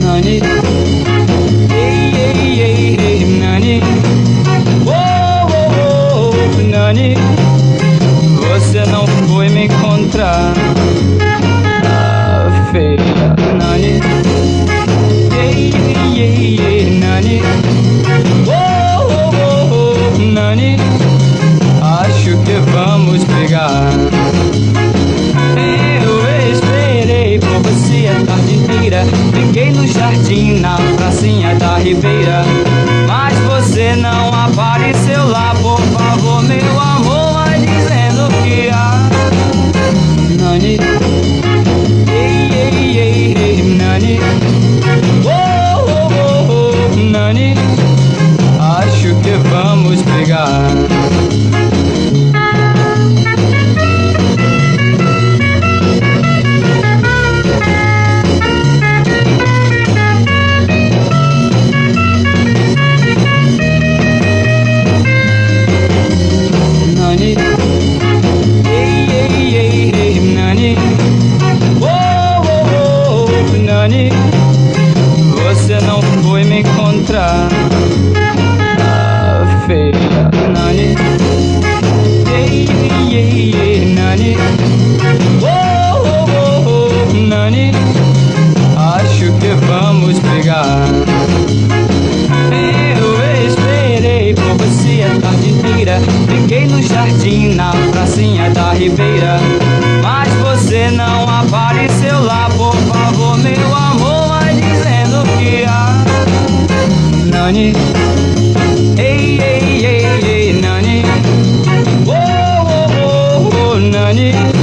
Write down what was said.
Nani? Ei, ei, ei, ei, Nani? Oh, oh, oh, Nani? Você não foi me encontrar. Na feira Nani? Ei, ei, ei, ei, Nani? Oh, oh, oh, Nani? Acho que vamos pegar na pracinha da Ribeira. Mas você não apareceu lá, por favor, meu amor. Vai dizendo que há. Nani. Ei, ei, ei, ei, Nani. Oh, oh, oh, oh, Nani. Acho que vamos pegar. Você não foi me encontrar. Na feira, Nani. Ei, ei, ei, ei, Nani Oh, oh, oh, Nani. Acho que vamos pegar. Eu esperei por você a tarde inteira. Fiquei no jardim, na pracinha da Ribeira. Nani. Ei, ei, ei, ei, Nani. Oh, oh, oh, oh, Nani.